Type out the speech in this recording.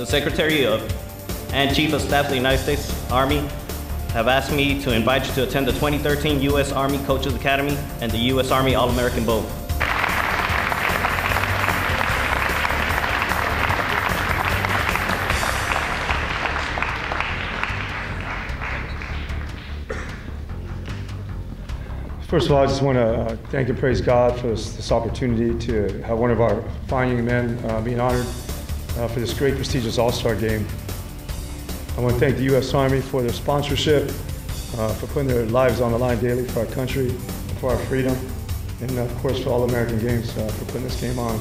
the Secretary of and Chief of Staff of the United States Army have asked me to invite you to attend the 2013 U.S. Army Coaches Academy and the U.S. Army All-American Bowl. First of all, I just want to uh, thank and praise God for this, this opportunity to have one of our fine young men uh, being honored uh, for this great prestigious All-Star game. I want to thank the U.S. Army for their sponsorship, uh, for putting their lives on the line daily for our country, for our freedom, and of course for All American Games uh, for putting this game on.